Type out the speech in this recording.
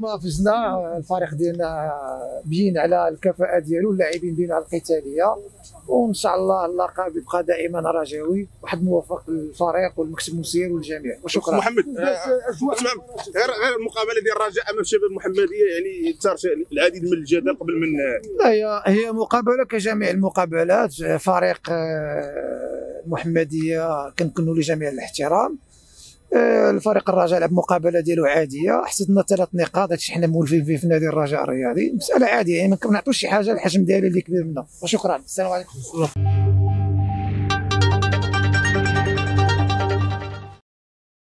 ما فزنا الفريق ديالنا بين على الكفاءة ديالو اللاعبين بين على القتالية. وإن شاء الله اللقب يبقى دائما رجاوي واحد موفق للفريق والمكتب المسير والجميع وشكرا. محمد غير غير المقابلة ديال الرجاء أمام شباب المحمدية يعني ثارت العديد من الجدل قبل من لا هي هي مقابلة كجميع المقابلات. فريق آه، المحمدية كنكنوا لجميع الاحترام. الفريق الرجاء لعب مقابلة ديالو عادية. حسدنا ثلاث نقاط هادشي حنا مولفين فيه في نادي الرجاء الرياضي. مسألة عادية يعني ما كنعطوش شي حاجة الحجم ديالها اللي كبير منا وشكرا. السلام عليكم.